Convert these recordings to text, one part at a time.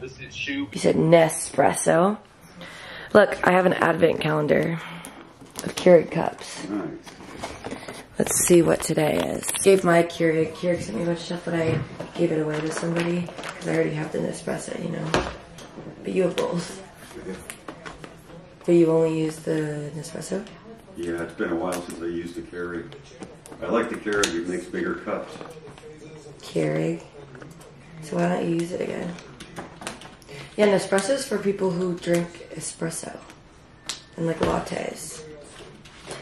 opposite hand, opposite shoe. You said Nespresso. Look, I have an advent calendar of Keurig cups. Nice. Let's see what today is. Gave my Keurig. Keurig sent me a bunch of stuff, but I gave it away to somebody because I already have the Nespresso, you know. But you have both. Do you only use the Nespresso? Yeah, it's been a while since I used the Keurig. I like the Keurig. It makes bigger cups. Keurig. So why don't you use it again? Yeah, Nespresso is for people who drink espresso and like lattes.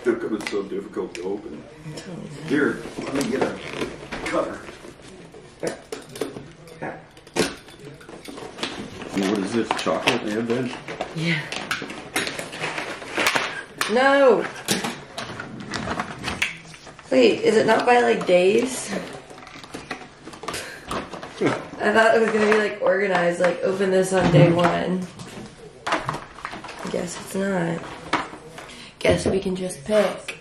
How come it's so difficult to open? Here, let me get a cutter. What is this? Chocolate advent? Yeah. No. Wait, is it not by like days? I thought it was gonna be like organized, like open this on day mm-hmm. one. I guess it's not. Guess we can just pick.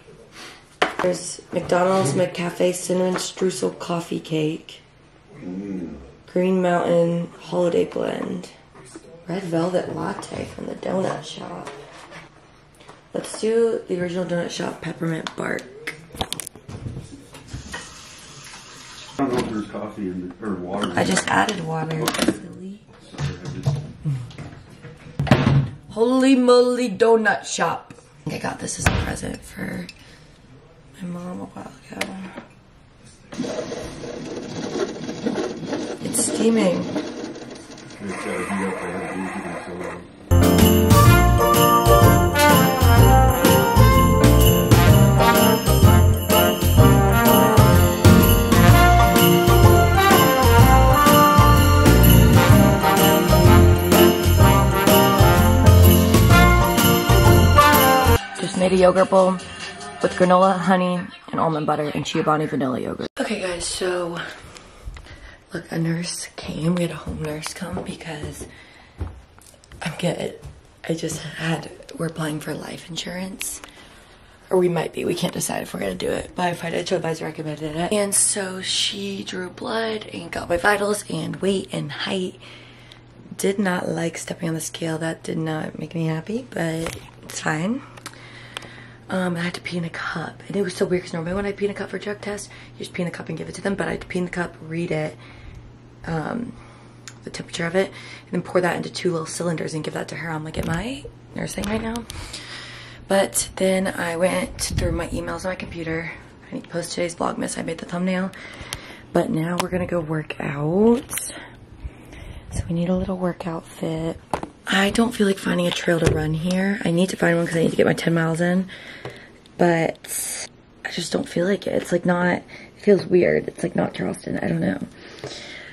There's McDonald's mm-hmm. McCafe Cinnamon Streusel Coffee Cake. Mm. Green Mountain Holiday Blend. Red Velvet Latte from the Donut Shop. Let's do the original Donut Shop Peppermint Bark. I don't know if there's coffee in the, or water. I just added water. Silly. Holy moly donut shop. I think I got this as a present for my mom a while ago. It's steaming. Made a yogurt bowl with granola, honey, and almond butter and Chobani vanilla yogurt. Okay guys, so look, a nurse came. We had a home nurse come because I'm good. I just had, we're applying for life insurance. Or we might be, we can't decide if we're gonna do it. My financial advisor recommended it. And so she drew blood and got my vitals and weight and height. Did not like stepping on the scale. That did not make me happy, but it's fine. Um, I had to pee in a cup. And it was so weird because normally when I pee in a cup for drug test, you just pee in the cup and give it to them. But I had to pee in the cup, read it, um, the temperature of it, and then pour that into two little cylinders and give that to her. I'm like, am I nursing right now? But then I went through my emails on my computer. I need to post today's Vlogmas. I made the thumbnail. But now we're gonna go work out. So we need a little workout fit. I don't feel like finding a trail to run here. I need to find one because I need to get my 10 miles in. But I just don't feel like it. It's like not, it feels weird. It's like not Charleston. I don't know.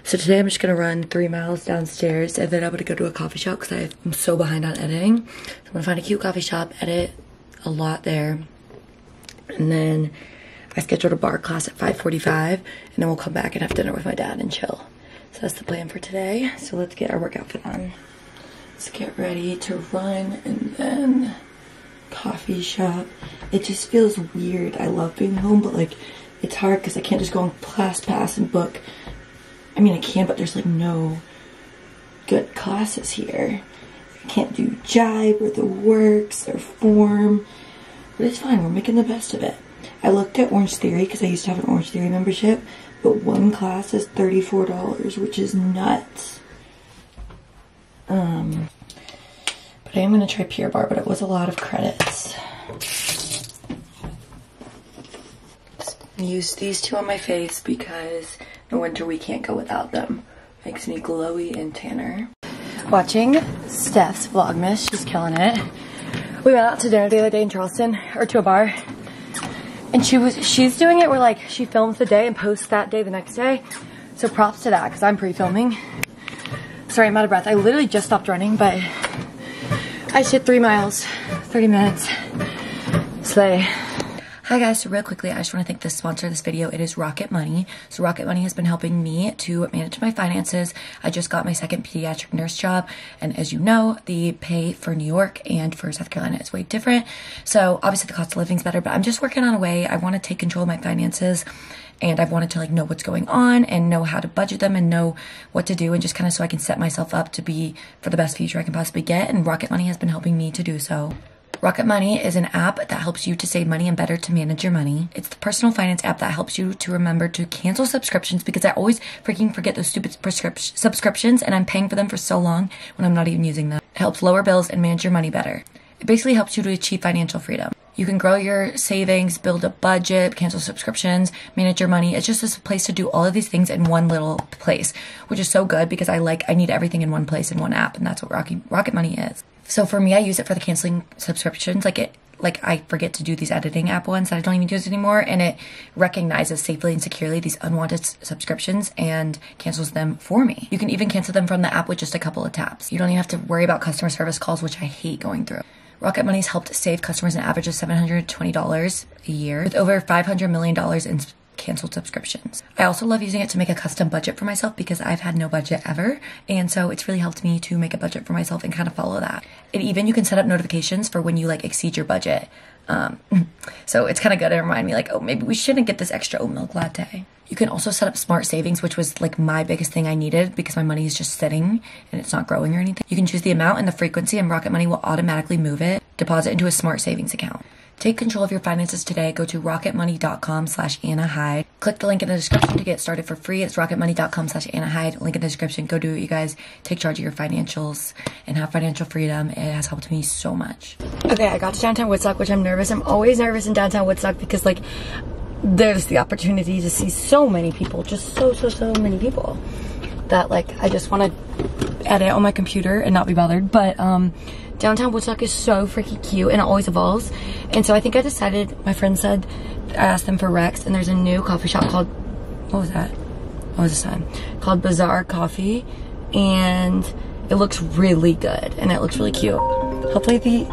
So today I'm just gonna run three miles downstairs and then I'm gonna go to a coffee shop because I'm so behind on editing. So I'm gonna find a cute coffee shop, edit a lot there. And then I scheduled a bar class at 5.45 and then we'll come back and have dinner with my dad and chill. So that's the plan for today. So let's get our workout fit on. Let's get ready to run and then coffee shop. It just feels weird. I love being home, but like it's hard because I can't just go on ClassPass and book. I mean, I can, but there's like no good classes here. I can't do jive or the works or form, but it's fine. We're making the best of it. I looked at Orange Theory because I used to have an Orange Theory membership, but one class is $34, which is nuts. Um, but I am gonna try Pure Barre, but it was a lot of credits. Use these two on my face because in winter we can't go without them. Makes me glowy and tanner. Watching Steph's Vlogmas, she's killing it. We went out to dinner the other day in Charleston, or to a bar, and she was she's doing it where like she films the day and posts that day the next day. So props to that because I'm pre-filming. Sorry, I'm out of breath. I literally just stopped running, but I hit three miles, 30 minutes. Slay. Hi guys, so real quickly, I just want to thank the sponsor of this video. It is Rocket Money. So Rocket Money has been helping me to manage my finances. I just got my second pediatric nurse job. And as you know, the pay for New York and for South Carolina is way different. So obviously the cost of living is better, but I'm just working on a way. I want to take control of my finances and I've wanted to like know what's going on and know how to budget them and know what to do and just kind of so I can set myself up to be for the best future I can possibly get. And Rocket Money has been helping me to do so. Rocket Money is an app that helps you to save money and better to manage your money. It's the personal finance app that helps you to remember to cancel subscriptions because I always freaking forget those stupid subscriptions and I'm paying for them for so long when I'm not even using them. It helps lower bills and manage your money better. It basically helps you to achieve financial freedom. You can grow your savings, build a budget, cancel subscriptions, manage your money. It's just a place to do all of these things in one little place, which is so good because I like, I need everything in one place in one app. And that's what Rocky, Rocket Money is. So for me, I use it for the canceling subscriptions. Like it, like I forget to do these editing app ones that I don't even use anymore, and it recognizes safely and securely these unwanted subscriptions and cancels them for me. You can even cancel them from the app with just a couple of taps. You don't even have to worry about customer service calls, which I hate going through. Rocket Money's helped save customers an average of $720 a year with over $500 million in canceled subscriptions. I also love using it to make a custom budget for myself because I've had no budget ever. And so it's really helped me to make a budget for myself and kind of follow that. And even you can set up notifications for when you like exceed your budget. Um, so it's kind of good to remind me like, oh, maybe we shouldn't get this extra oat milk latte. You can also set up smart savings, which was like my biggest thing I needed because my money is just sitting and it's not growing or anything. You can choose the amount and the frequency and Rocket Money will automatically move it, deposit into a smart savings account. Take control of your finances today. Go to rocketmoney.com slash Anna Heid. Click the link in the description to get started for free. It's rocketmoney.com slash Anna Heid. Link in the description. Go do it, you guys. Take charge of your financials and have financial freedom. It has helped me so much. Okay, I got to downtown Woodstock, which I'm nervous. I'm always nervous in downtown Woodstock because like there's the opportunity to see so many people, just so, so, so many people that like I just want to edit on my computer and not be bothered. But um, downtown Woodstock is so freaking cute and it always evolves. And so I think I decided, my friend said, I asked them for Rex and there's a new coffee shop called, what was that? What was this time? Called Bazaar Coffee. And it looks really good and it looks really cute. Hopefully the...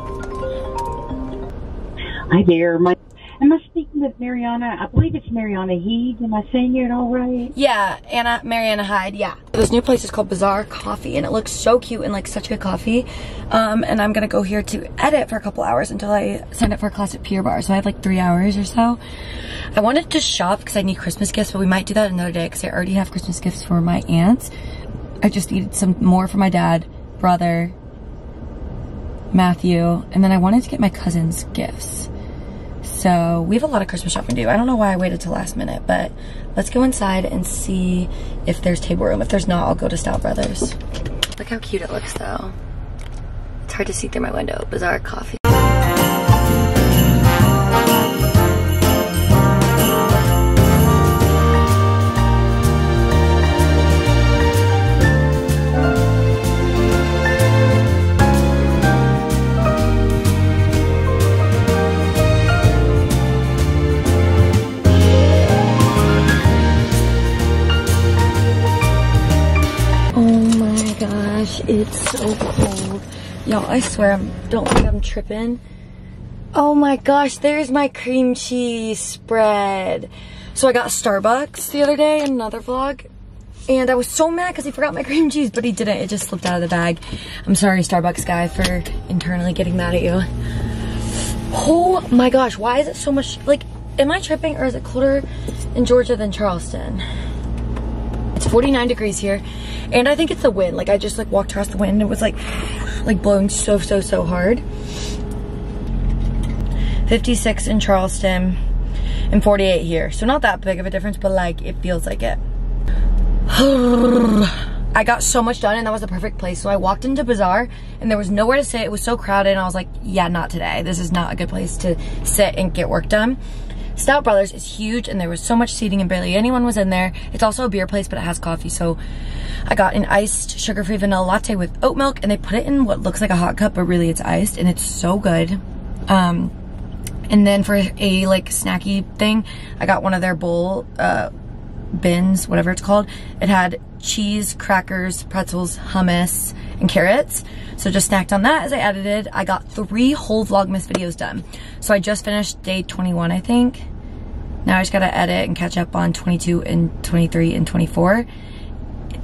Hi there, my I speaking with Mariana? I believe it's Mariana Heed. Am I saying it all right? Yeah, Anna Mariana Heid. Yeah. This new place is called Bazaar Coffee, and it looks so cute and like such good coffee. Um, and I'm gonna go here to edit for a couple hours until I sign up for a class at Pure Barre. So I have like three hours or so. I wanted to shop because I need Christmas gifts, but we might do that another day because I already have Christmas gifts for my aunts. I just needed some more for my dad, brother, Matthew, and then I wanted to get my cousins gifts. So we have a lot of Christmas shopping to do. I don't know why I waited till last minute, but let's go inside and see if there's table room. If there's not, I'll go to Style Brothers. Look how cute it looks though. It's hard to see through my window. Bizarre coffee. It's so cold. Y'all, I swear, I don't think I'm tripping. Oh my gosh, there's my cream cheese spread. So I got Starbucks the other day in another vlog. And I was so mad because he forgot my cream cheese, but he didn't. It just slipped out of the bag. I'm sorry, Starbucks guy, for internally getting mad at you. Oh my gosh, why is it so much, like, am I tripping or is it colder in Georgia than Charleston? It's 49 degrees here. And I think it's the wind. Like I just like walked across the wind and it was like, like blowing so, so, so hard. 56 in Charleston and 48 here. So not that big of a difference, but like it feels like it. I got so much done and that was the perfect place. So I walked into Bazaar and there was nowhere to sit. It was so crowded and I was like, yeah, not today. This is not a good place to sit and get work done. Stout Brothers is huge and there was so much seating and barely anyone was in there. It's also a beer place, but it has coffee. So I got an iced sugar-free vanilla latte with oat milk and they put it in what looks like a hot cup, but really it's iced and it's so good. Um, and then for a like snacky thing, I got one of their bowl uh, bins, whatever it's called. It had cheese, crackers, pretzels, hummus, and carrots. So just snacked on that as I edited. I got three whole Vlogmas videos done. So I just finished day 21, I think. Now I just gotta edit and catch up on 22 and 23 and 24.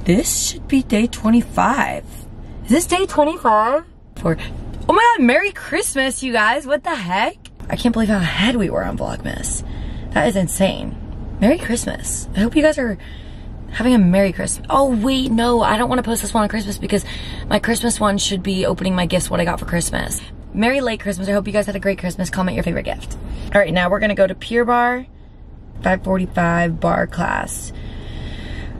This should be day 25. Is this day 25? For, oh my god, Merry Christmas, you guys. What the heck? I can't believe how ahead we were on Vlogmas. That is insane. Merry Christmas. I hope you guys are having a Merry Christmas. Oh wait, no, I don't want to post this one on Christmas because my Christmas one should be opening my gifts, what I got for Christmas. Merry late Christmas. I hope you guys had a great Christmas. Comment your favorite gift. All right, now we're gonna go to Pure Barre, 545 bar class.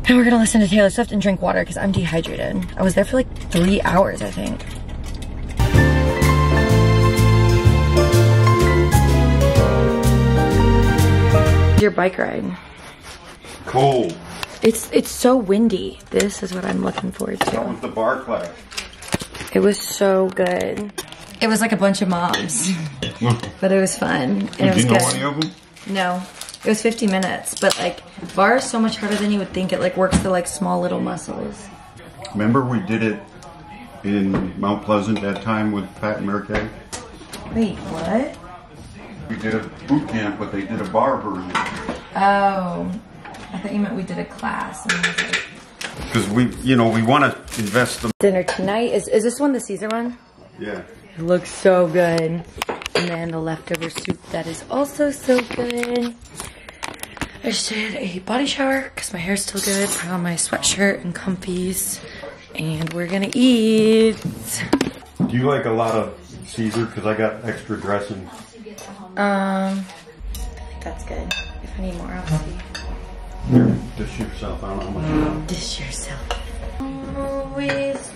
And we're gonna listen to Taylor Swift and drink water because I'm dehydrated. I was there for like three hours, I think. Your bike ride. Cold. It's it's so windy. This is what I'm looking forward That to. was the bar class. It was so good. It was like a bunch of moms, but it was fun. And it was you know good. any of them? No, it was 50 minutes, but like bar is so much harder than you would think. It like works the like small little muscles. Remember we did it in Mount Pleasant that time with Pat and Mary Kay? Wait, what? We did a boot camp, but they did a bar version. Oh, I thought you meant we did a class. And I was like, Because we, you know, we want to invest the. Dinner tonight is is this one the Caesar one? Yeah. It looks so good. And then the leftover soup that is also so good. I just did a body shower because my hair's still good. Put on my sweatshirt and comfies. And we're gonna eat. Do you like a lot of Caesar? Because I got extra dressing. Um, I think that's good. If I need more, I'll see. Here, dish yourself. I don't know how much. you want. Dish yourself. Always.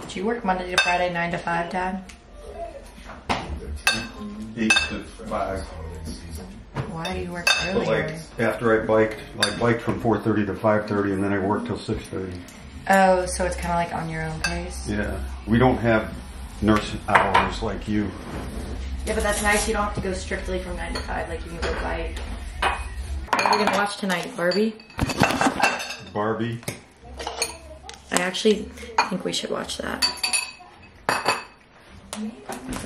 Did you work Monday to Friday, 9 to 5, Dad? Eight to five. Why do you work But like earlier? after I biked, like biked from 4:30 to 5:30, and then I worked till 6:30. Oh, so it's kind of like on your own pace? Yeah. We don't have nurse hours like you. Yeah, but that's nice. You don't have to go strictly from 9 to 5. Like, you can go bike. What are we going to watch tonight? Barbie? Barbie. I actually think we should watch that.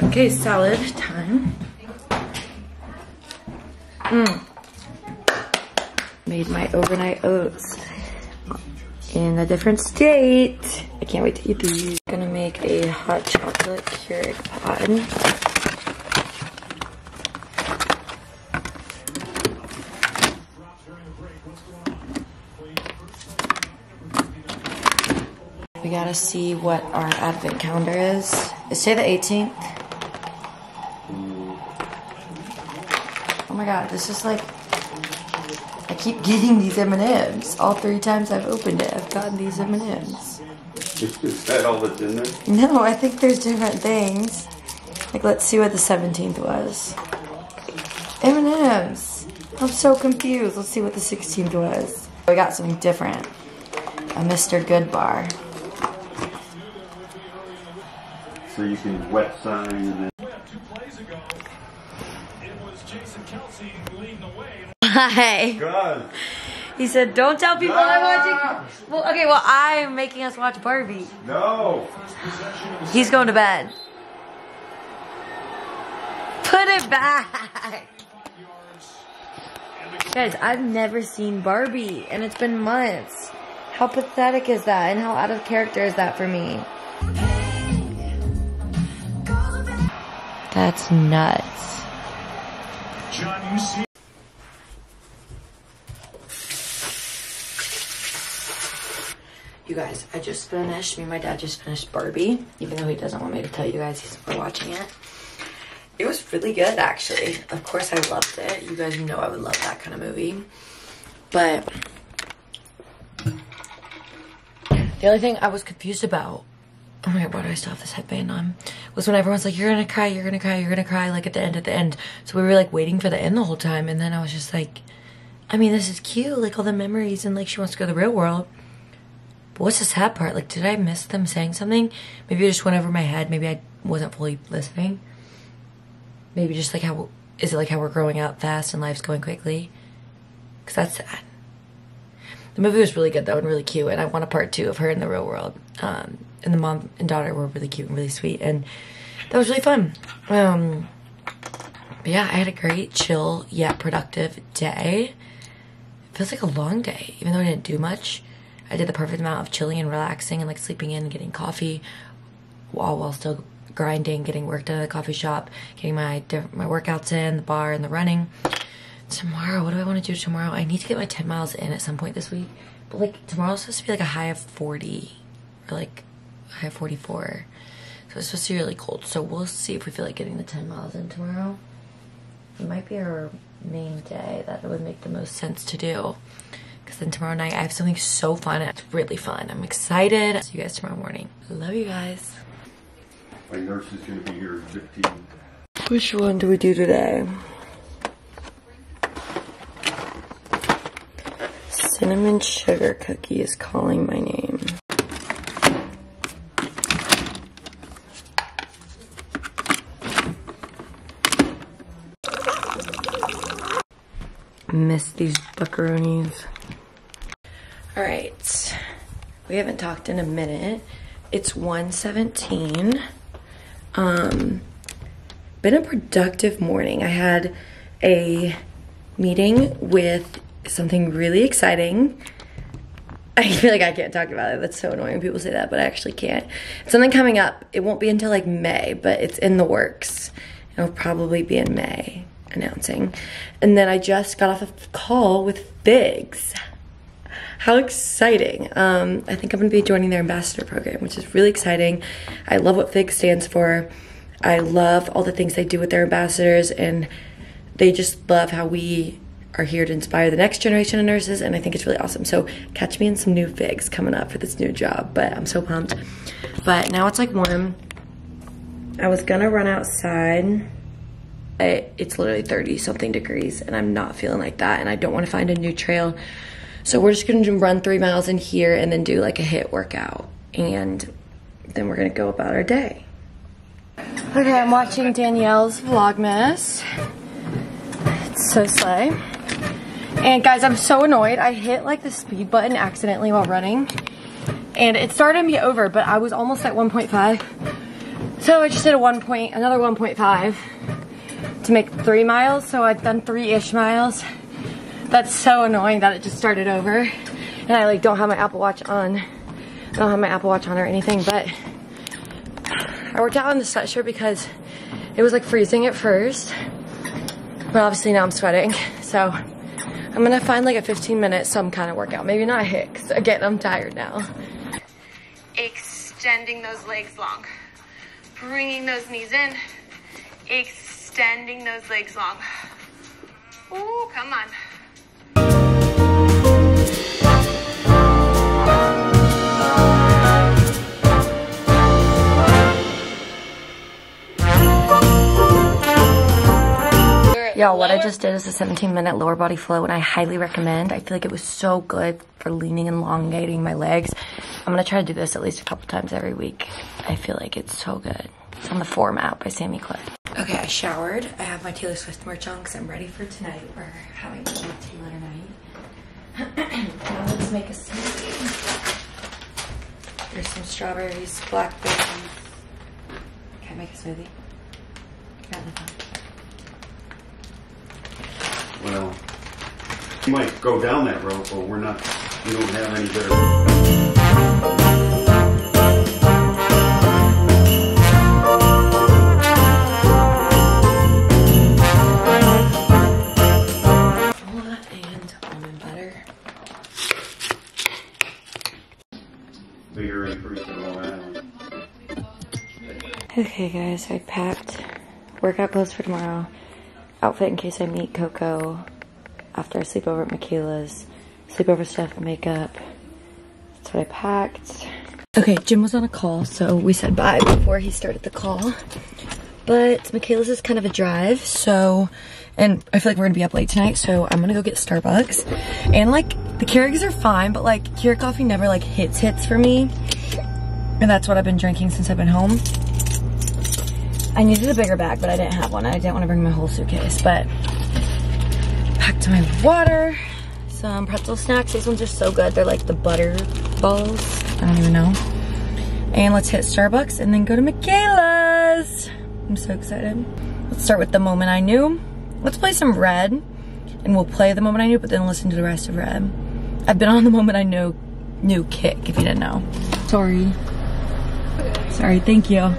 Okay, salad time. Mm. Made my overnight oats in a different state. I can't wait to eat these. Gonna make a hot chocolate Keurig pod. We gotta see what our advent calendar is. Is today the 18th? Oh my god, this is like I keep getting these M&Ms. All three times I've opened it, I've gotten these M&Ms. Is that all that's in there? No, I think there's different things. Like, let's see what the 17th was. M&Ms. I'm so confused. Let's see what the 16th was. We got something different. A Mr. Goodbar. So you can wet sign and then. Hi. God. He said, "Don't tell people I'm watching." Well, okay. Well, I'm making us watch Barbie. No. He's going to bed. Put it back. Guys, I've never seen Barbie, and it's been months. How pathetic is that, and how out of character is that for me? That's nuts. You guys, I just finished, me and my dad just finished Barbie, even though he doesn't want me to tell you guys he's we're watching it. It was really good, actually. Of course, I loved it. You guys know I would love that kind of movie. But the only thing I was confused about, oh my god, why do I still have this headband on? Was when everyone's like, you're gonna cry, you're gonna cry, you're gonna cry, like at the end, at the end. So we were like waiting for the end the whole time, and then I was just like, I mean, this is cute, like all the memories, and like she wants to go to the real world. But what's the sad part? Like, did I miss them saying something? Maybe it just went over my head. Maybe I wasn't fully listening. Maybe just like how is it like how we're growing up fast and life's going quickly? Because that's sad. The movie was really good though and really cute, and I want a part two of her in the real world. Um, and the mom and daughter were really cute and really sweet, and that was really fun. Um, but yeah, I had a great, chill yet productive day. It feels like a long day, even though I didn't do much. I did the perfect amount of chilling and relaxing and like sleeping in and getting coffee while while still grinding, getting work done at the coffee shop, getting my my workouts in, the bar and the running. Tomorrow, what do I want to do tomorrow? I need to get my 10 miles in at some point this week. But like tomorrow's supposed to be like a high of 40 or like high of 44. So it's supposed to be really cold. So we'll see if we feel like getting the 10 miles in tomorrow. It might be our main day that would make the most sense to do. Because then tomorrow night I have something so fun. It's really fun. I'm excited. See you guys tomorrow morning. Love you guys. My nurse is going to be here in 15. Which one do we do today? Cinnamon sugar cookie is calling my name. Miss these buckaroonies. All right, we haven't talked in a minute. It's 117. Um, been a productive morning. I had a meeting with something really exciting. I feel like I can't talk about it. That's so annoying when people say that, but I actually can't. something coming up. It won't be until like May, but it's in the works. It'll probably be in May announcing. And then I just got off a call with Figs. How exciting. Um, I think I'm going to be joining their ambassador program, which is really exciting. I love what FIG stands for. I love all the things they do with their ambassadors, and they just love how we are here to inspire the next generation of nurses, and I think it's really awesome. So catch me in some new figs coming up for this new job, but I'm so pumped. But now it's like one. I was gonna run outside it's literally 30 something degrees and I'm not feeling like that and I don't want to find a new trail. So we're just gonna run three miles in here and then do like a HIIT workout. And then we're gonna go about our day. Okay, I'm watching Danielle's Vlogmas. It's so slay. And guys, I'm so annoyed. I hit like the speed button accidentally while running. And it started me over, but I was almost at 1.5. So I just did a one point, another 1.5 to make three miles, so I've done three-ish miles. That's so annoying that it just started over. And I like don't have my Apple Watch on. I don't have my Apple Watch on or anything, but I worked out in the sweatshirt because it was like freezing at first. But obviously now I'm sweating. So I'm gonna find like a 15 minute some kind of workout. Maybe not cause again, I'm tired now. Extending those legs long. Bringing those knees in. Extending those legs long. Ooh, come on. Y'all, what I just did is a 17 minute lower body flow and I highly recommend. I feel like it was so good for leaning and elongating my legs. I'm gonna try to do this at least a couple times every week. I feel like it's so good. It's on the Form app by Sammy Cliff. Okay, I showered. I have my Taylor Swift merch on because I'm ready for tonight. We're having a Taylor night. now let's make a smoothie. There's some strawberries, blackberries. Can I make a smoothie? Well, you might go down that road, but we're not, we don't have any better. And almond butter. Okay guys, I packed workout clothes for tomorrow, outfit in case I meet Coco after I sleep over at Michaela's, sleepover stuff, makeup. That's what I packed. Okay, Jim was on a call, so we said bye before he started the call. But Michaela's is kind of a drive, so, and I feel like we're gonna be up late tonight, so I'm gonna go get Starbucks. And like, the Keurigs are fine, but like, Keurig coffee never like hits hits for me. And that's what I've been drinking since I've been home. I needed a bigger bag, but I didn't have one. I didn't want to bring my whole suitcase, but packed my water. some pretzel snacks. These ones are so good. They're like the butter balls. I don't even know. And let's hit Starbucks and then go to Michaela's. I'm so excited. Let's start with the moment I knew. Let's play some Red and we'll play the moment I knew, but then listen to the rest of Red. I've been on the moment I knew new kick, if you didn't know. Sorry. Sorry, thank you.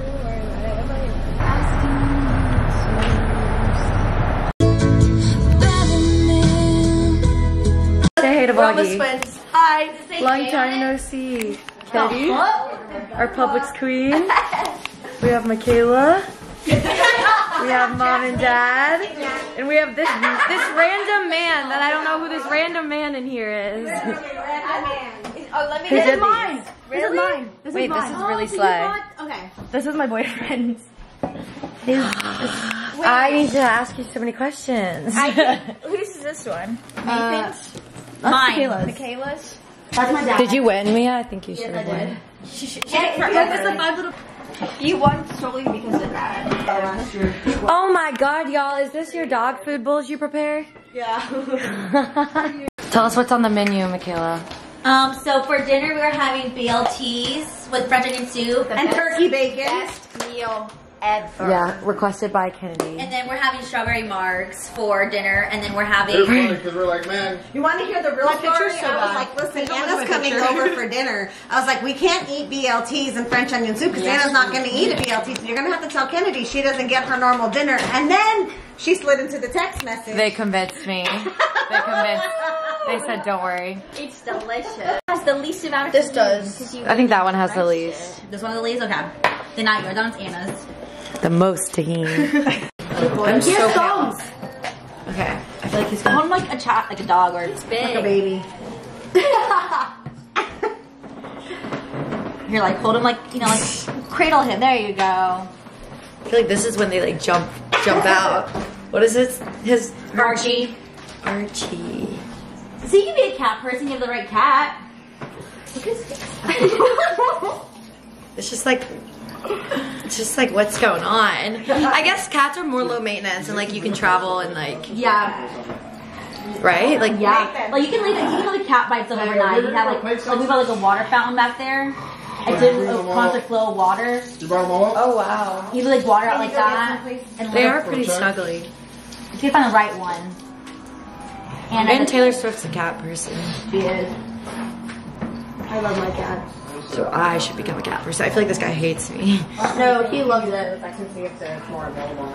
Hey to Vloggy. Hi. Long time no see. Katie, our Publix queen. We have Michaela. We have mom and dad. And we have this this random man that I don't know who this random man in here is. Oh, let me Who this did is mine. This is mine. This Wait, is mine. this is really so you Okay. This is my boyfriend. I need to ask you so many questions. Whose is this one? Uh, Mine. Michaela's. Michaela's. That's my dad. Did you win, Mia? I think you should have won. She, she, she did forever. You won solely because of that. Oh my god, y'all, is this your dog food bowls you prepare? Yeah. Tell us what's on the menu, Michaela. Um, so for dinner we're having BLTs with French onion soup And turkey bacon. best meal ever. Yeah, requested by Kennedy. And then we're having strawberry margs for dinner, and then we're having. It was funny because we're like, man, You want to hear the real My story? picture's so I was like, listen, Take a look Anna's coming over for dinner. I was like, we can't eat BLTs and French onion soup because Anna's not going to eat a BLT. So you're going to have to tell Kennedy she doesn't get her normal dinner. And then she slid into the text message. They convinced me. They convinced. They said, don't worry. It's delicious. It has the least amount of. This tahini, does. 'cause I think that one has the least. This one of the least. Okay. Then not yours. That one's Anna's. The most tahini. I'm so pale. Okay. I feel like he's Hold gonna. like a child, like a dog, or it's big. like a baby. You're like hold him like you know like cradle him. There you go. I feel like this is when they like jump, jump out. What is this? His Archie. Archie. So you can be a cat person. You have the right cat. It's just like, it's just like what's going on. I guess cats are more low maintenance and like you can travel and like, yeah. right? Like Yeah. Like you can leave it, you can leave a cat by itself overnight. You have like, like we've got like a water fountain back there. I did a constant flow of water. you brought them all up? Oh wow. You like water out like that. And They are pretty snuggly. If you can find the right one. And, And Taylor Swift's a cat person. She is. I love my cat. So I should become a cat person. I feel like this guy hates me. No, he loves it. I can see if it's more available.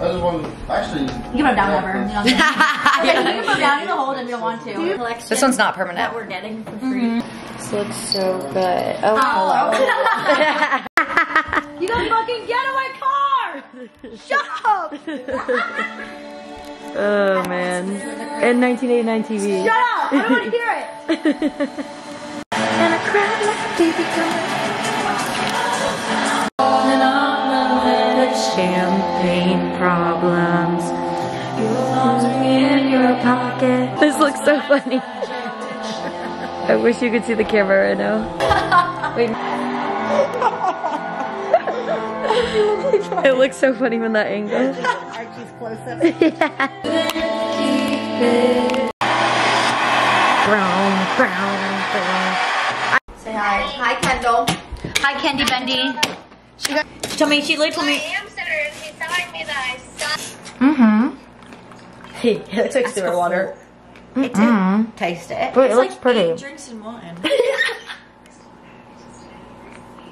I just want actually. You can put it down never. You, know, you can put it down in the hole if you don't want to. Collection This one's not permanent. that we're getting for free. Mm-hmm. This looks so good. Oh, oh. hello You don't fucking get in my car! Shut up! oh man. And 1989 TV. Shut up! I don't want to hear it. Champagne problems. In your pocket. This looks so funny. I wish you could see the camera right now. Wait. it looks so funny from that angle. Archie's close up. Brown, brown, brown. Say hi. Hi, Kendall. Hi, Kendi Bendy. She got. She told me. She literally told me. hamsters. He's telling me that I suck. Mm-hmm. Hey, it looks like sewer water. Mm-hmm. Taste it. But it looks pretty. drinks in one.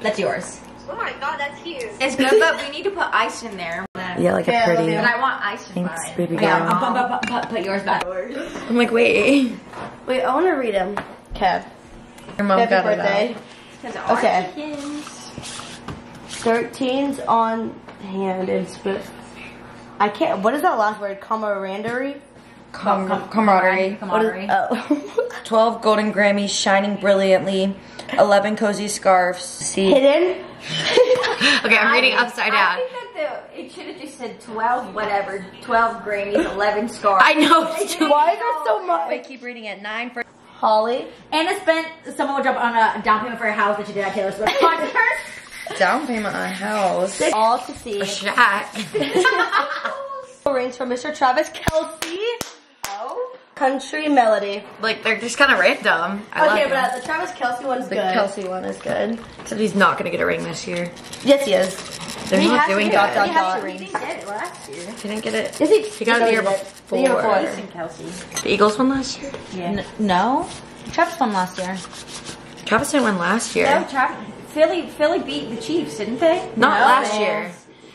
That's yours. Oh my god, that's huge. It's good, but we need to put ice in there. Yeah, like a pretty. But I want ice in Thanks, mine. baby Yeah, girl. I'll put, put, put, put yours back. I'm like, wait. Wait, I want to read him. Kev. Your mom Happy got birthday. it Okay. 13's on hand and spit. I can't. What is that last word? Camaraderie? Com- camaraderie. Camaraderie. Oh. 12 golden Grammys shining brilliantly. 11 cozy scarves. See. Hidden? Okay, I'm reading upside down. I think that the, it should have just said 12 whatever. 12 Grammys, 11 scarves. I know. it's too- Why is there so much? Wait, keep reading it. Nine for. Holly? Anna spent, someone would drop on a down payment for a house that she did at Taylor Swift concert. Down payment on a house. All to see. A shack. Rings from Mr. Travis Kelce. Oh. Country melody. Like they're just kind of random. I okay, but them. the Travis Kelce one's The good. The Kelce one is good. Except he's not gonna get a ring this year. Yes, he is. They're He not doing dot dot He dot. He didn't get it last year. He didn't get it. Is he? He got it the year before. The year before. Kelce. The Eagles won last year. Yeah. N- no. Travis won last year. Travis didn't win last year. No, Travis. Philly, Philly beat the Chiefs, didn't they? Not No. last year.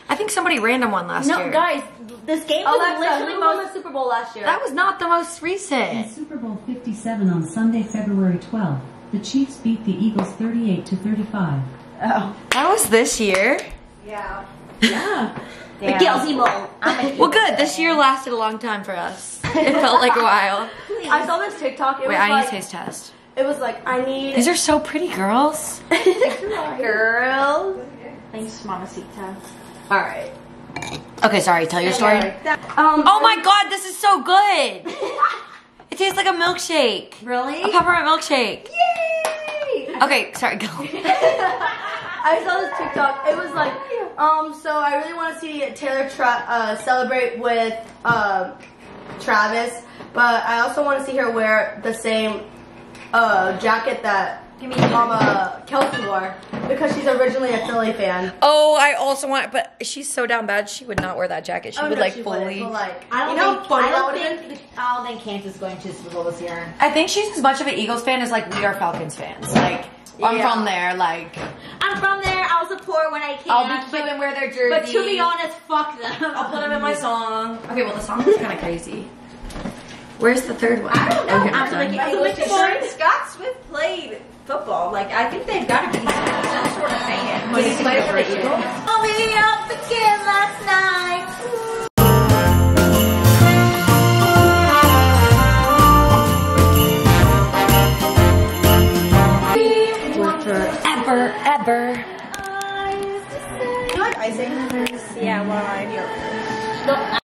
I think somebody random won last No, year. No, guys, this game was Alexa, literally who most won the Super Bowl last year? That was not the most recent. In Super Bowl 57 on Sunday, February 12th. The Chiefs beat the Eagles 38 to 35. Oh. That was this year. Yeah. Yeah. Damn. The Kelce Bowl. Well, good. This year lasted a long time for us. It felt like a while. I saw this TikTok. It Wait, was I need like, a taste test. It was like I need These are so pretty, girls. girls. Thanks, Mamacita. All right. Okay, sorry. Tell your story. Um, Oh my god, this is so good. It tastes like a milkshake. Really? A peppermint milkshake. Yay! Okay, sorry, go. I saw this TikTok. It was like, um, so I really want to see Taylor Tra- uh, celebrate with um, Travis, but I also want to see her wear the same uh, jacket that Mama Kelce wore because she's originally a Philly fan. Oh, I also want, but she's so down bad. She would not wear that jacket. She Oh, would no, like she wouldn't, fully. but, like, I don't you know think, I don't would have been? think, I don't think Kansas is going to the Super Bowl this year. I think she's as much of an Eagles fan as like we are Falcons fans. Like I'm from there. Like I'm from there. I'll support when I can. I'll be cute but, and wear their jersey. but to be honest, fuck them. I'll put them in my song. Okay, well the song is kind of crazy. Where's the third one? I don't know. I'm like, I English think boys. Scott Swift played football. Like I think they've got to be some sort of fan. Did he play for the Eagles? Oh, we up again last night. Forever, ever. You like icing? Yeah, well, I do.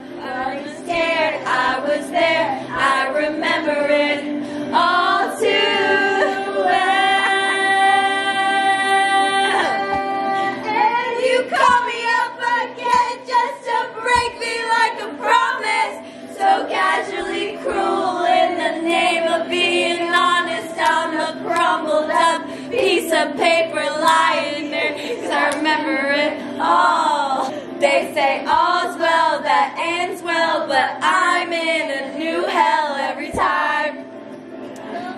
Of paper lying there. Cause I remember it all. They say all's well that ends well, but I'm in a new hell every time.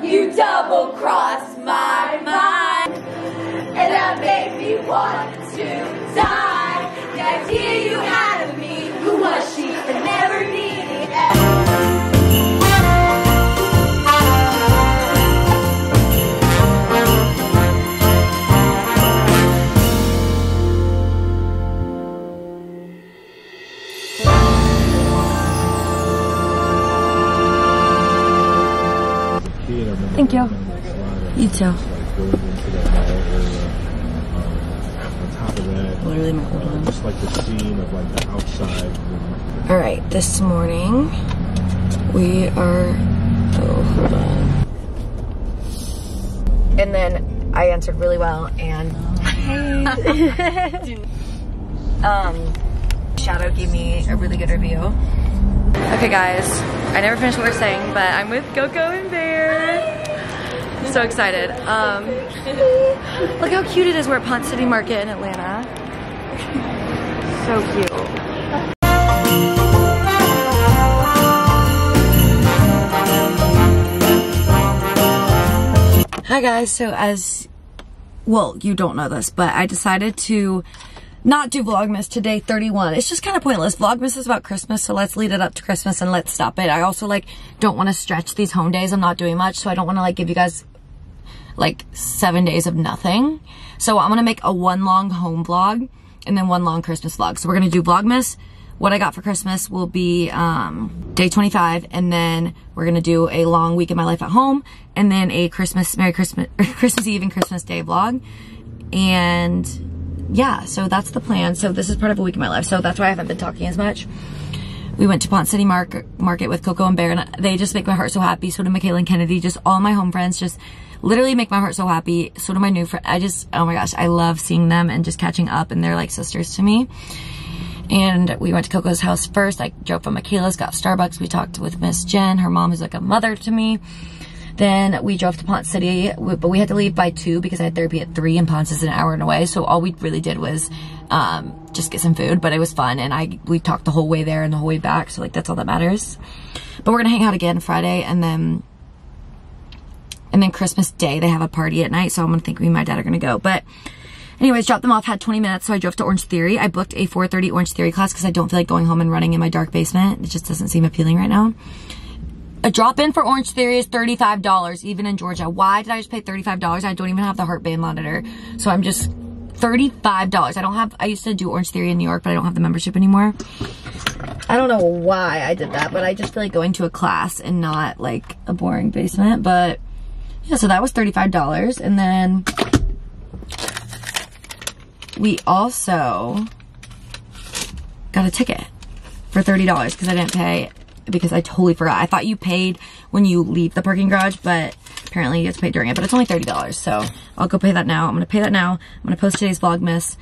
You double cross my mind, and that made me want to die. The idea you had of me, who was she, this morning we are. Oh, hold on. And then I answered really well, and um, Shadow gave me a really good review. Okay, guys, I never finished what we we're saying, but I'm with Coco and Bear. So excited. Um, look how cute it is. We're at Ponce City Market in Atlanta. So cute. Hi guys, so as, well, you don't know this, but I decided to not do Vlogmas today 31. It's just kind of pointless. Vlogmas is about Christmas, so let's lead it up to Christmas and let's stop it. I also like don't want to stretch these home days. I'm not doing much, so I don't want to like give you guys like seven days of nothing. So I'm gonna make a one long home vlog and then one long Christmas vlog. So we're gonna do Vlogmas. What I got for Christmas will be um, day 25, and then we're gonna do a long week of my life at home, and then a Christmas, Merry Christmas, Christmas Eve and Christmas Day vlog. And yeah, so that's the plan. So this is part of a week of my life. So that's why I haven't been talking as much. We went to Ponce City Market, Market with Coco and Bear, and they just make my heart so happy. So do Michaela and Kennedy, just all my home friends, just literally make my heart so happy. So do my new friend. I just, oh my gosh, I love seeing them and just catching up, and they're like sisters to me. And we went to Coco's house first. I drove from Michaela's, got Starbucks. We talked with Miss Jen, her mom is like a mother to me. Then we drove to Ponce City, but we had to leave by two because I had therapy at three and Ponce is an hour and away. So all we really did was um, just get some food, but it was fun. And I we talked the whole way there and the whole way back. So like that's all that matters. But we're gonna hang out again Friday and then and then Christmas Day they have a party at night. So I'm gonna think me and my dad are gonna go. But anyways, dropped them off, had 20 minutes. So I drove to Orange Theory. I booked a 4.30 Orange Theory class because I don't feel like going home and running in my dark basement. It just doesn't seem appealing right now. A drop-in for Orange Theory is $35, even in Georgia. Why did I just pay $35? I don't even have the heart band monitor. So I'm just $35. I don't have, I used to do Orange Theory in New York, but I don't have the membership anymore. I don't know why I did that, but I just feel like going to a class and not like a boring basement. But yeah, so that was $35. And then we also got a ticket for $30 because I didn't pay because I totally forgot. I thought you paid when you leave the parking garage, but apparently you have to pay during it, but it's only $30. So I'll go pay that now. I'm going to pay that now. I'm going to post today's Vlogmas.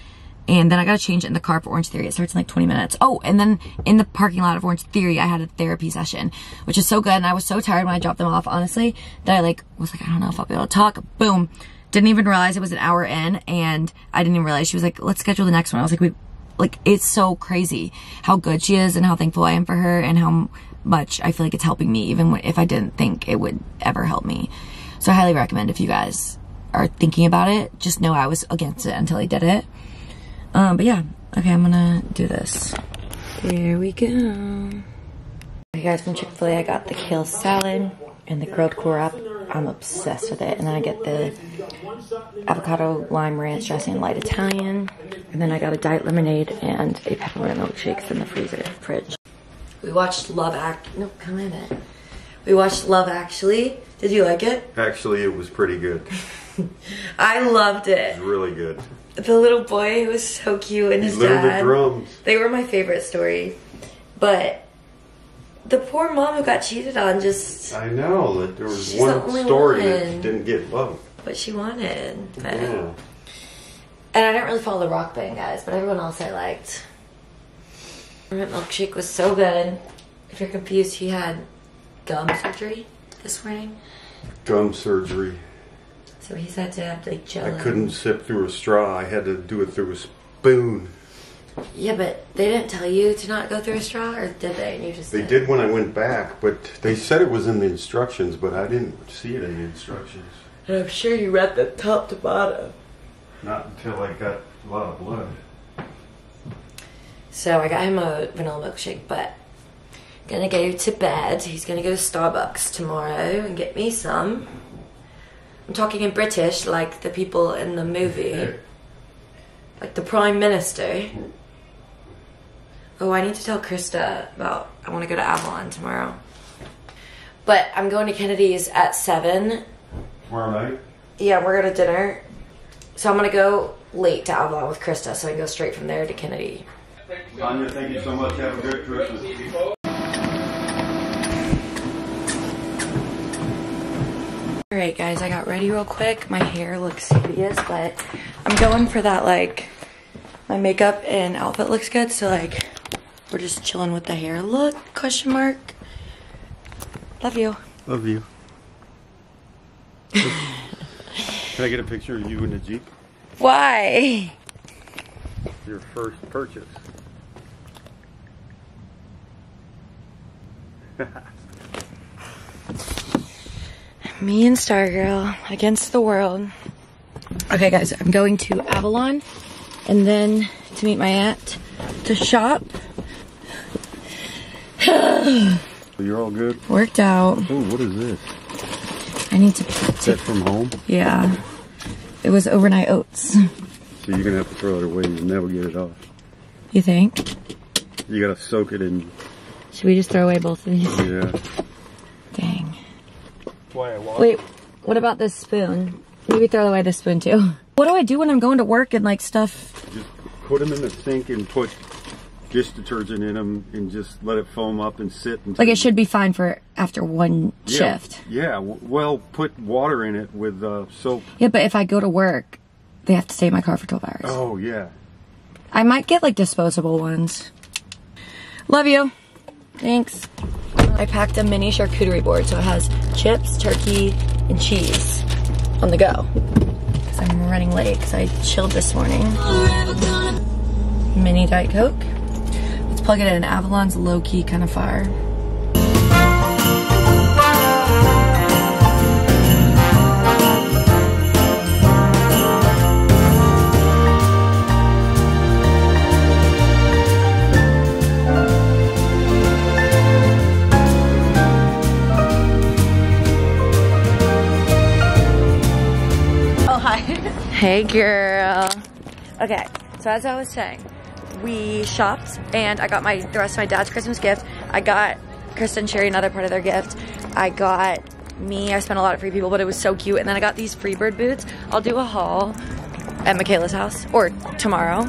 And then I got to change it in the car for Orange Theory. It starts in like 20 minutes. Oh, and then in the parking lot of Orange Theory, I had a therapy session, which is so good. And I was so tired when I dropped them off, honestly, that I like was like, I don't know if I'll be able to talk. Boom. Didn't even realize it was an hour in and I didn't even realize she was like, let's schedule the next one. I was like, we, like, it's so crazy how good she is and how thankful I am for her and how much I feel like it's helping me, even if I didn't think it would ever help me. So I highly recommend if you guys are thinking about it, just know I was against it until I did it. Um, but yeah, okay, I'm gonna do this. Here we go. Okay guys, from Chick-fil-A, I got the kale salad and the grilled cool wrap. I'm obsessed with it. And then I get the avocado lime ranch dressing light Italian. And then I got a diet lemonade and a peppermint milkshake in the freezer fridge. We watched Love Act. No, come in it. We watched Love Actually. Did you like it? Actually, it was pretty good. I loved It it. was really good. The little boy was so cute and He his learned the drums. They were my favorite story. But the poor mom who got cheated on just I know that there was She's the one story one. that didn't get love. what she wanted. But, Yeah. And I didn't really follow the rock band guys, but everyone else I liked. Peppermint milkshake was so good. If you're confused, he had gum surgery this morning. Gum surgery. So he's had to have like jello. I couldn't sip through a straw. I had to do it through a spoon. Yeah, but they didn't tell you to not go through a straw, or did they? And you just They did when I went back, but they said it was in the instructions, but I didn't see it in the instructions. And I'm sure you read the top to bottom. Not until I got a lot of blood. So I got him a vanilla milkshake, but gonna go to bed. He's gonna go to Starbucks tomorrow and get me some. I'm talking in British, like the people in the movie, like the Prime Minister. Oh, I need to tell Krista about. I want to go to Avalon tomorrow. But I'm going to Kennedy's at seven. Tomorrow night? Yeah, we're going to dinner. So I'm gonna go late to Avalon with Krista, so I can go straight from there to Kennedy. Tanya, thank you so much. Have a good Christmas. Alright guys, I got ready real quick. My hair looks hideous, but I'm going for that like, my makeup and outfit looks good, so like, we're just chilling with the hair look, question mark. Love you. Love you. Can I get a picture of you in the Jeep? Why? Your first purchase. Me and Stargirl against the world. Okay guys, I'm going to Avalon and then to meet my aunt to shop. You're all good? Worked out. Oh, what is this? I need to, Is that from home? yeah. It was overnight oats. So you're gonna have to throw it away. You'll never get it off. You think? You gotta soak it in. Should we just throw away both of these? Yeah. Dang. Why I walk. Wait, what about this spoon? Maybe throw away this spoon too. What do I do when I'm going to work and like stuff? Just put them in the sink and put dish detergent in them and just let it foam up and sit. Until Like it should be fine for after one Yeah, shift. Yeah. w- Well, put water in it with uh, soap. Yeah, but if I go to work, they have to stay in my car for 12 hours. Oh yeah. I might get like disposable ones. Love you. Thanks. I packed a mini charcuterie board so it has chips, turkey, and cheese on the go. Because I'm running late because I chilled this morning. Mini Diet Coke. Let's plug it in. Avalon's low-key kind of fire. Oh, hi. Hey girl. Okay, so as I was saying, we shopped and I got my the rest of my dad's Christmas gift. I got Kristen and Sherry another part of their gift. I got me, I spent a lot of free people, but it was so cute. And then I got these Freebird boots. I'll do a haul at Michaela's house or tomorrow.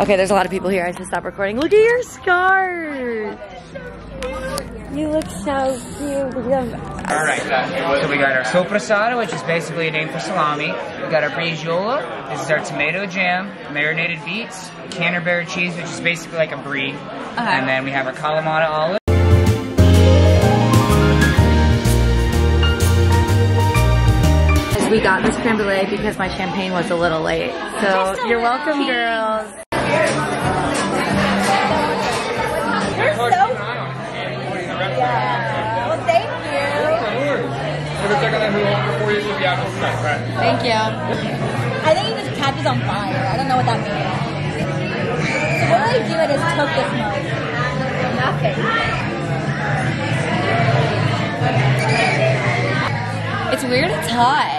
Okay, there's a lot of people here. I have to stop recording. Look at your scarf. You look so cute. All right, so we got our soppressata, which is basically a name for salami. We got our bresaola. This is our tomato jam, marinated beets, Canterbury cheese, which is basically like a brie. Uh-huh. And then we have our Kalamata olive. We got this creme brulee because my champagne was a little late. So you're welcome, girls. You're so. Yeah. Well, thank you. Thank you. I think this cat is on fire. I don't know what that means. So what do I do at his took this most? Nothing. It's weird. It's hot.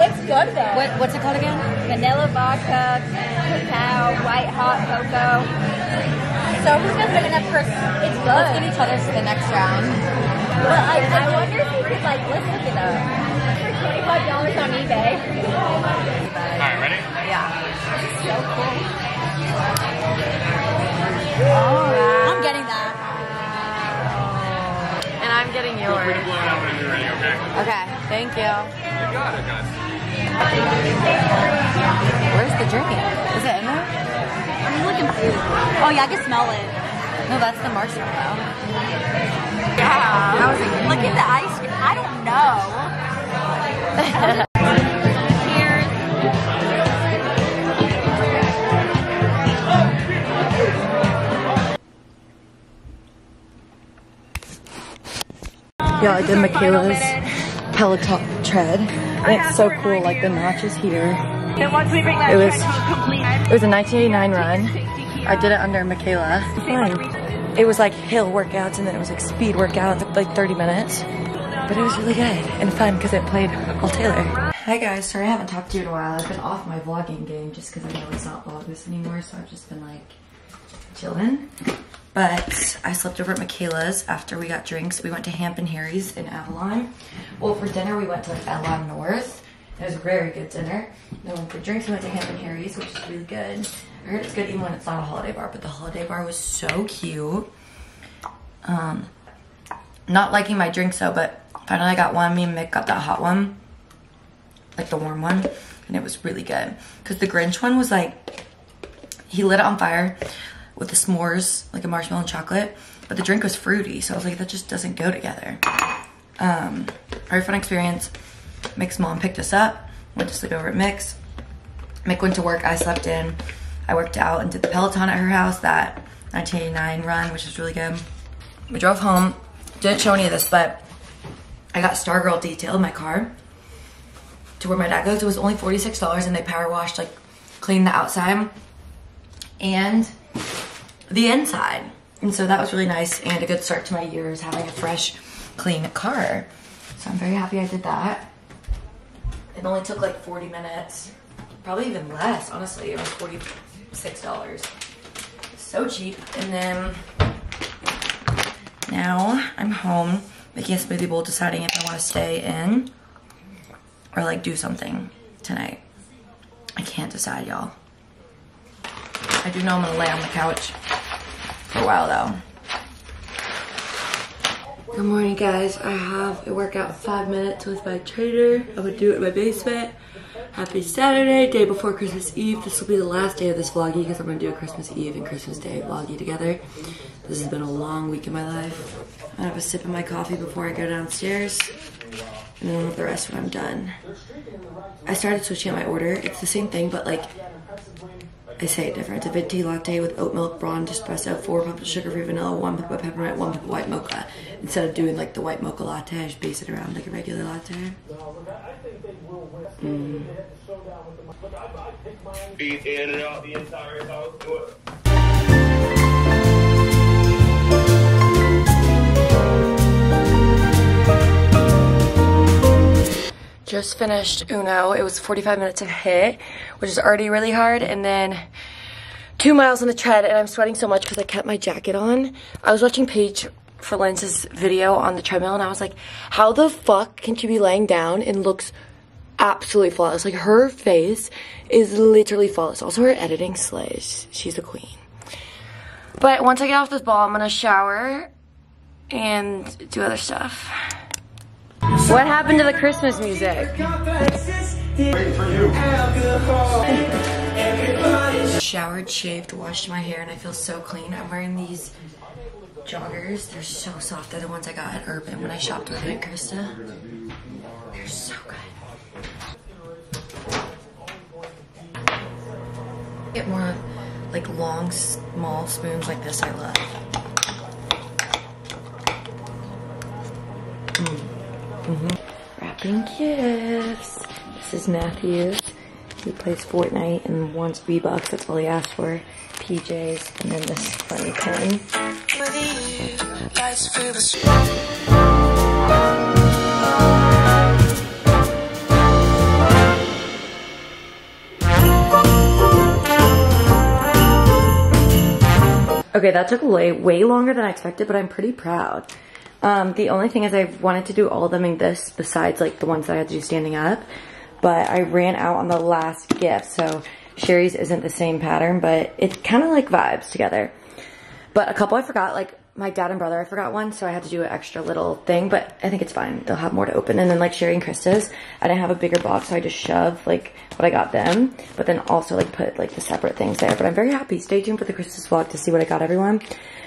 It's good though. What, what's it called again? Vanilla vodka, cacao, white hot cocoa. So who's gonna bring enough person? It's good. Let's give each other for the next round. But I, I wonder if you could like let's look it up. For twenty five dollars on eBay. Alright, ready? Yeah. So cool. I'm getting that. And I'm getting yours. Okay, okay? thank you. Where's the drink? Is it in there? I'm looking food. Oh yeah, I can smell it. No, that's the marshmallow. Yeah. Look at the ice cream. I don't know. Yeah, I did Michaela's Peloton tread. And it's so cool, like the notch is here. Then once we bring that It was- a It was a 1989 run. I did it under Michaela. Fun. It was like hill workouts and then it was like speed workouts, like 30 minutes. But it was really good and fun because it played all Taylor. Hi guys, sorry I haven't talked to you in a while. I've been off my vlogging game just because I know it's not vlogmas anymore, so I've just been like chilling. But I slept over at Michaela's after we got drinks. We went to Hampton Harry's in Avalon. Well, for dinner we went to Avalon North. It was a very good dinner. Then for drinks we went to Hampton Harry's, which is really good. I heard it's good even when it's not a holiday bar, but the holiday bar was so cute. Um, not liking my drinks though, but finally I got one. Me and Mick got that hot one, like the warm one, and it was really good. Cause the Grinch one was like, he lit it on fire with the s'mores, like a marshmallow and chocolate, but the drink was fruity, so I was like, that just doesn't go together. Um, very fun experience. Mick's mom picked us up, went to sleep over at Mick's. Mick went to work, I slept in. I worked out and did the Peloton at her house, that 1989 run, which was really good. We drove home, didn't show any of this, but I got Stargirl detailed in my car to where my dad goes. It was only $46 and they power washed, like cleaned the outside and the inside. And so that was really nice and a good start to my year is having a fresh, clean car. So I'm very happy I did that. It only took like 40 minutes, probably even less, honestly. It was $46. So cheap. And then now I'm home making a smoothie bowl, deciding if I want to stay in or like do something tonight. I can't decide, y'all. I do know I'm gonna lay on the couch for a while though. Good morning guys. I have a workout five minutes with my trainer. I'm gonna do it in my basement. Happy Saturday, day before Christmas Eve. This will be the last day of this vloggy because I'm gonna do a Christmas Eve and Christmas Day vloggy together. This has been a long week in my life. I'm gonna have a sip of my coffee before I go downstairs. And then the rest when I'm done. I started switching out my order. It's the same thing, but like I say it different. It's a venti latte with oat milk, blonde espresso, four pumps of sugar-free vanilla, one pump of peppermint, one pump of white mocha. Instead of doing like the white mocha latte, I just base it around like a regular latte. Mm. Feet in and out the entire house. Just finished Uno. It was 45 minutes of HIIT, which is already really hard, and then two miles on the tread, and I'm sweating so much because I kept my jacket on. I was watching Paige Lorenze's video on the treadmill, and I was like, how the fuck can she be laying down and looks absolutely flawless? Like, her face is literally flawless. Also, her editing slays. She's a queen. But once I get off this ball, I'm gonna shower and do other stuff. What happened to the Christmas music? Showered, shaved, washed my hair, and I feel so clean. I'm wearing these joggers. They're so soft. They're the ones I got at Urban when I shopped with Aunt Krista. They're so good. Get more like long, small spoons like this I love. Mm. Mm-hmm. Wrapping gifts. This is Matthews. He plays Fortnite and wants V-Bucks. That's all he asked for. PJs and then this funny pen. Okay, that took way, way longer than I expected, but I'm pretty proud. Um, the only thing is I wanted to do all of them in this besides like the ones that I had to do standing up, but I ran out on the last gift. So Sherry's isn't the same pattern, but it's kind of like vibes together. But a couple I forgot, like my dad and brother, I forgot one, so I had to do an extra little thing, but I think it's fine. They'll have more to open. And then like Sherry and Krista's, I didn't have a bigger box, so I just shoved like what I got them, but then also like put like the separate things there. But I'm very happy. Stay tuned for the Christmas vlog to see what I got everyone.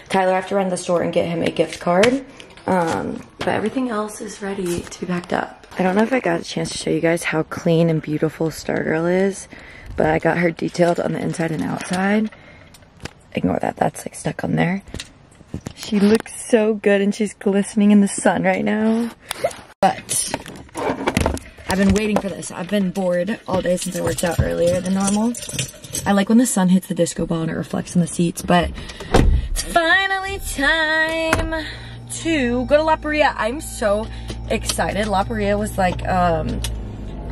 Tyler, I have to run to the store and get him a gift card. Um, but everything else is ready to be packed up. I don't know if I got a chance to show you guys how clean and beautiful Stargirl is, but I got her detailed on the inside and outside. Ignore that, that's like stuck on there. She looks so good and she's glistening in the sun right now. But I've been waiting for this. I've been bored all day since I worked out earlier than normal. I like when the sun hits the disco ball and it reflects in the seats, but it's finally time to go to La Parrilla. I'm so excited. La Parrilla was like um,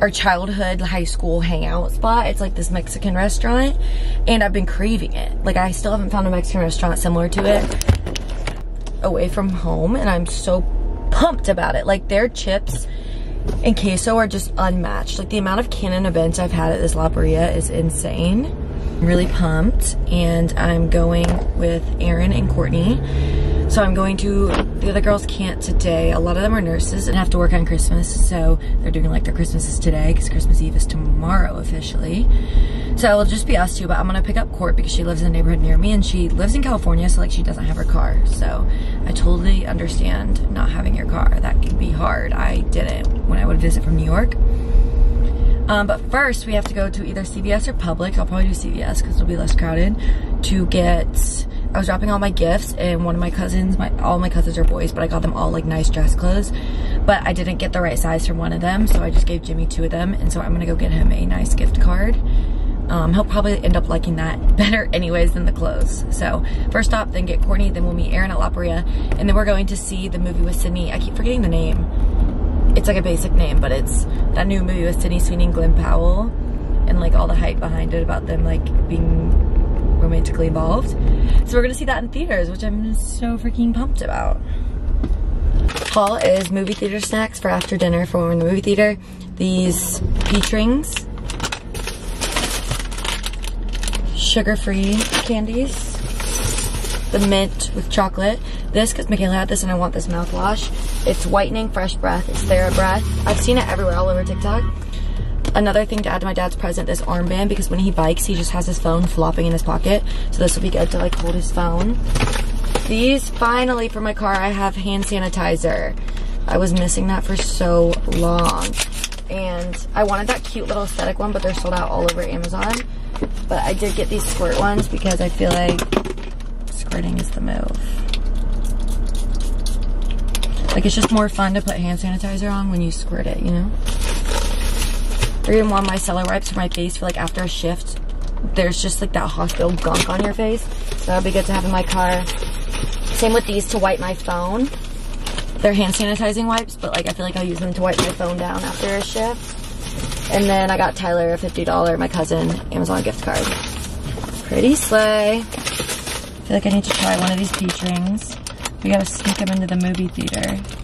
our childhood high school hangout spot. It's like this Mexican restaurant and I've been craving it. Like I still haven't found a Mexican restaurant similar to it away from home and I'm so pumped about it. Like their chips and queso are just unmatched. Like the amount of canon events I've had at this La Parrilla is insane. I'm really pumped and I'm going with Erin and Courtney. So I'm going to, the other girls can't today. A lot of them are nurses and have to work on Christmas. So they're doing like their Christmases today because Christmas Eve is tomorrow officially. So it'll just be us two, but I'm gonna pick up Court because she lives in a neighborhood near me and she lives in California, so like she doesn't have her car. So I totally understand not having your car. That can be hard. I didn't when I would visit from New York. Um, but first we have to go to either CVS or Publix. I'll probably do CVS because it'll be less crowded to get I was dropping all my gifts and one of my cousins, my all my cousins are boys, but I got them all like nice dress clothes. But I didn't get the right size for one of them, so I just gave Jimmy two of them. And so I'm gonna go get him a nice gift card. Um, he'll probably end up liking that better anyways than the clothes. So first stop, then get Courtney, then we'll meet Erin at La Parrilla, and then we're going to see the movie with Sydney. I keep forgetting the name. It's like a basic name, but it's that new movie with Sydney Sweeney and Glen Powell, and like all the hype behind it about them like being romantically involved. So we're gonna see that in theaters, which I'm so freaking pumped about. Haul is movie theater snacks for after dinner for when we're in the movie theater. These peach rings, sugar-free candies, the mint with chocolate. This, because Michaela had this and I want this mouthwash. It's whitening fresh breath. It's TheraBreath. I've seen it everywhere, all over TikTok. Another thing to add to my dad's present, this armband, because when he bikes, he just has his phone flopping in his pocket. So this will be good to like hold his phone. These, finally for my car, I have hand sanitizer. I was missing that for so long. And I wanted that cute little aesthetic one, but they're sold out all over Amazon. But I did get these squirt ones because I feel like squirting is the move. Like it's just more fun to put hand sanitizer on when you squirt it, you know? Or even one of my cellar wipes for my face for like after a shift. There's just like that hospital gunk on your face. So that would be good to have in my car. Same with these to wipe my phone. They're hand sanitizing wipes, but like I feel like I'll use them to wipe my phone down after a shift. And then I got Tyler a $50, my cousin, Amazon gift card. Pretty slay. I feel like I need to try one of these peach rings. We gotta sneak them into the movie theater.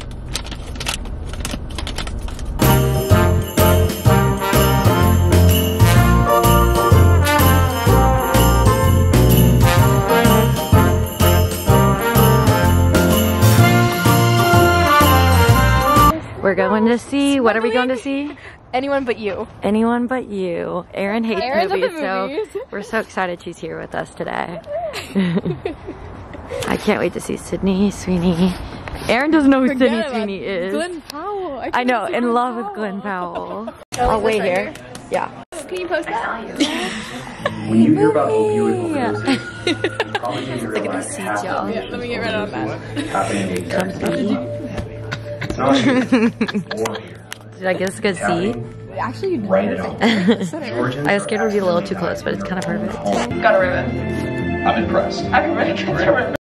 Going to see, what are we going to see? Anyone but you. Anyone but you. Erin hates Erin's at the movies, so we're so excited she's here with us today. I can't wait to see Sydney Sweeney. Erin doesn't know who Forget Sydney Sweeney is. Glen Powell. I know, in love with Glen Powell. I'll wait here. Yeah. Can you post that? When you hear about opioid overdoses, you probably didn't realize half y'all. of Yeah, let me get right of that. happening exactly. Did I get a good seat? Actually, you right at home. I was scared we'd be a little too close, but it's kind of perfect. got a ribbon. I'm impressed. I'm ready.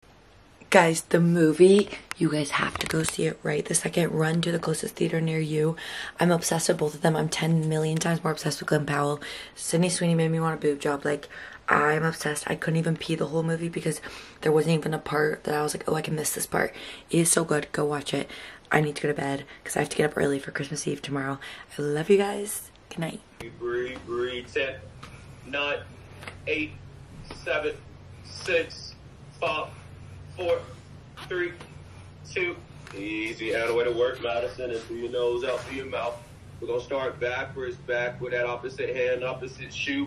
Guys, the movie, you guys have to go see it right the second. Run to the closest theater near you. I'm obsessed with both of them. I'm 10 million times more obsessed with Glen Powell. Sydney Sweeney made me want a boob job. Like, I'm obsessed. I couldn't even pee the whole movie because there wasn't even a part that I was like, oh, I can miss this part. It is so good. Go watch it. I need to go to bed because I have to get up early for Christmas Eve tomorrow. I love you guys. Good night. Breathe. Easy. Add away to work, Madison, and through your nose, out through your mouth. We're gonna start backwards, back with that opposite hand, opposite shoe.